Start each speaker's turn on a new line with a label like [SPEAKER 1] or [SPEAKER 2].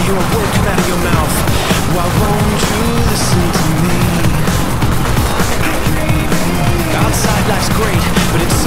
[SPEAKER 1] to hear a word come out of your mouth. Why won't you listen to me? Outside life's great, but it's